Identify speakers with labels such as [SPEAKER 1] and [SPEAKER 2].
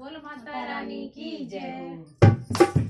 [SPEAKER 1] बोल माता रानी की जय।